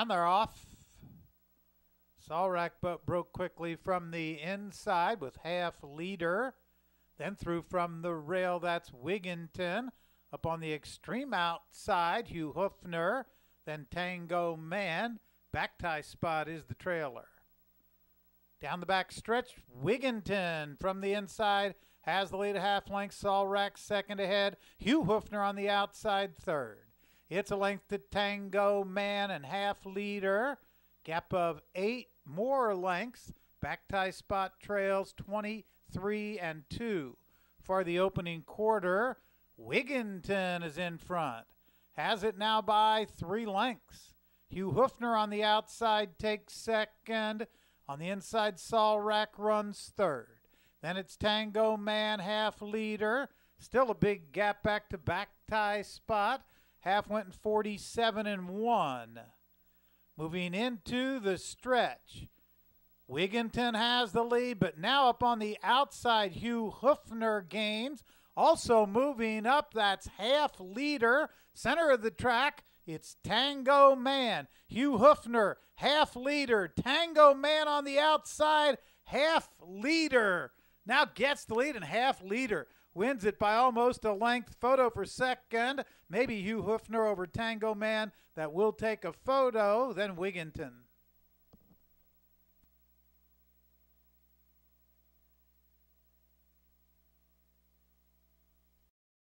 And they're off. Solrak broke quickly from the inside with half leader. Then through from the rail, that's Wigginton. Up on the extreme outside, Hugh Hoofner. Then Tango Man. Back tie spot is the trailer. Down the back stretch, Wigginton from the inside has the lead a half length. Solrak second ahead. Hugh Hoofner on the outside third. It's a length to Tango Man and half leader. Gap of eight more lengths. Back tie spot trails 23 and 2. For the opening quarter, Wigginton is in front. Has it now by three lengths. Hugh Hoofner on the outside takes second. On the inside, Solrak runs third. Then it's Tango Man, half leader. Still a big gap back to back tie spot. Half went in 47 and 1. Moving into the stretch. Wigginton has the lead, but now up on the outside, Hugh Hoofner gains. Also moving up, that's half leader. Center of the track, it's Tango Man. Hugh Hoofner, half leader. Tango Man on the outside, half leader. Now gets the lead and half leader wins it by almost a length. Photo for second. Maybe Hugh Hoofner over Tango Man. That will take a photo. Then Wigginton.